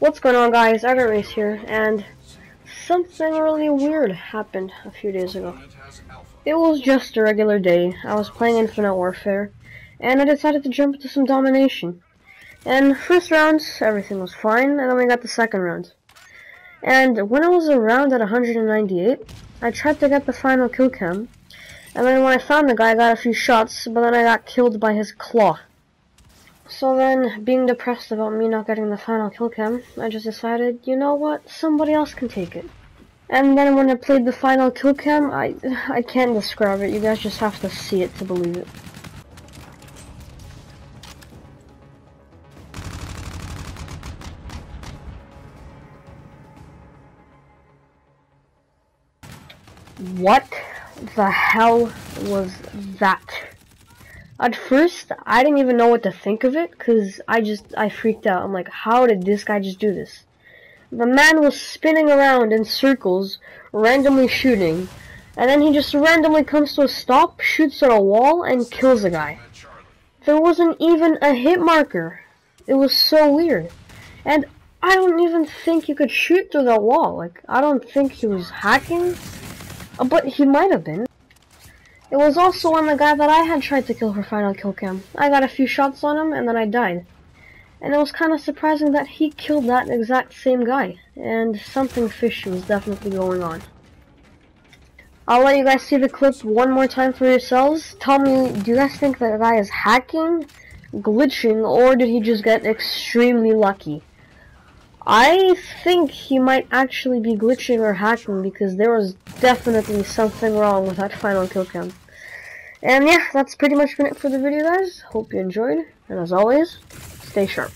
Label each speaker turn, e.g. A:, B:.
A: What's going on guys, Razor here, and something really weird happened a few days ago. It was just a regular day, I was playing Infinite Warfare, and I decided to jump into some domination. And first round, everything was fine, and then we got the second round. And when I was around at 198, I tried to get the final kill cam, and then when I found the guy, I got a few shots, but then I got killed by his claw. So then, being depressed about me not getting the final kill cam, I just decided, you know what, somebody else can take it. And then when I played the final kill cam, I, I can't describe it, you guys just have to see it to believe it. What the hell was that? At first, I didn't even know what to think of it, because I just, I freaked out. I'm like, how did this guy just do this? The man was spinning around in circles, randomly shooting, and then he just randomly comes to a stop, shoots at a wall, and kills a guy. There wasn't even a hit marker. It was so weird. And I don't even think you could shoot through that wall. Like, I don't think he was hacking, but he might have been. It was also on the guy that I had tried to kill for final kill cam. I got a few shots on him and then I died. And it was kind of surprising that he killed that exact same guy. And something fishy was definitely going on. I'll let you guys see the clip one more time for yourselves. Tell me, do you guys think that guy is hacking, glitching, or did he just get extremely lucky? I think he might actually be glitching or hacking because there was definitely something wrong with that final kill cam. And yeah, that's pretty much been it for the video guys. Hope you enjoyed, and as always, stay sharp.